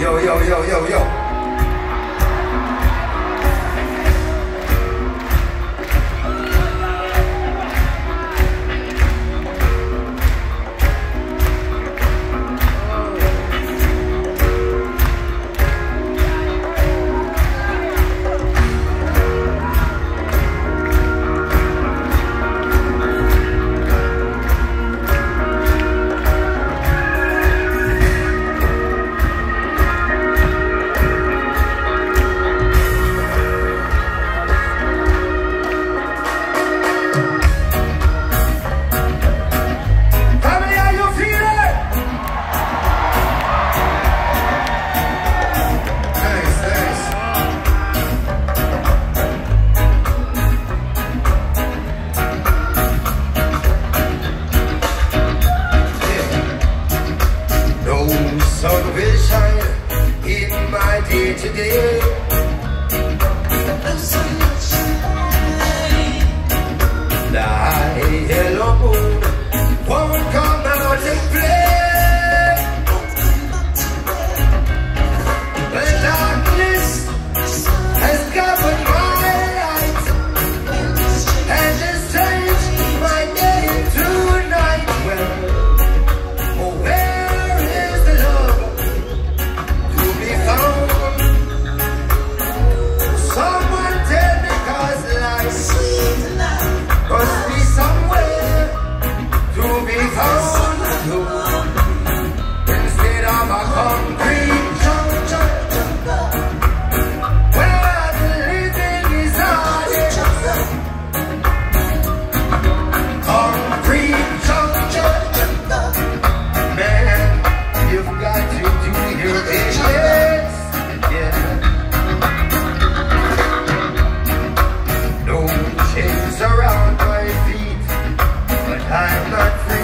Yo, yo, yo, yo, yo.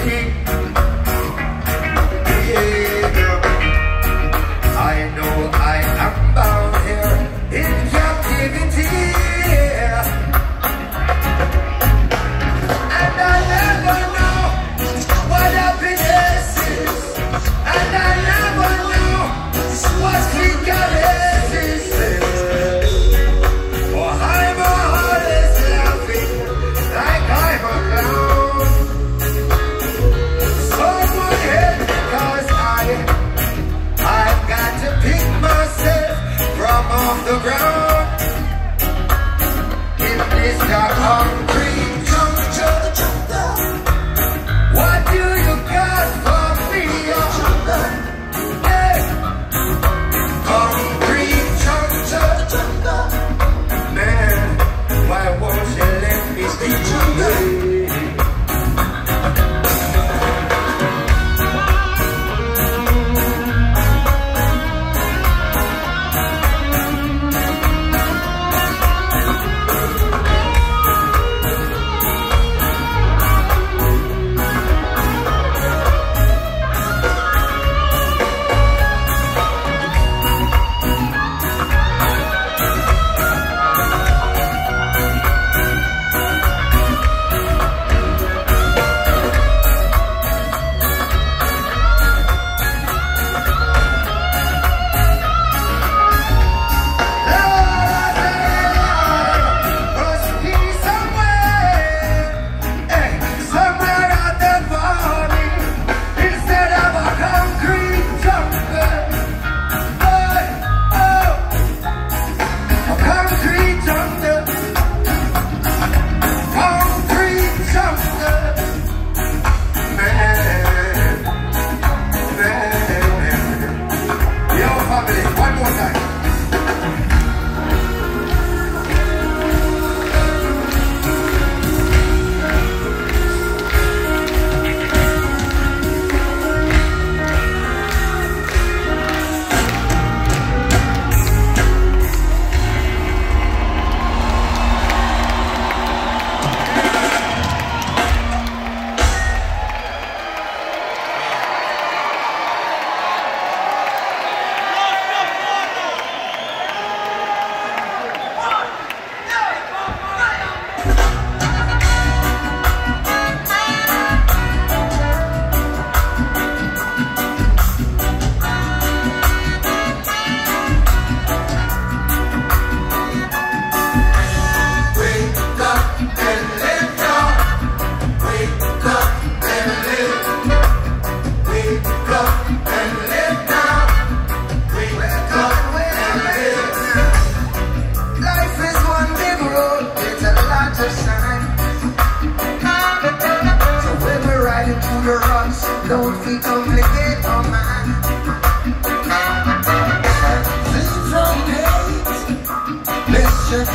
King. off the ground.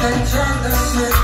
And jealousy. Don't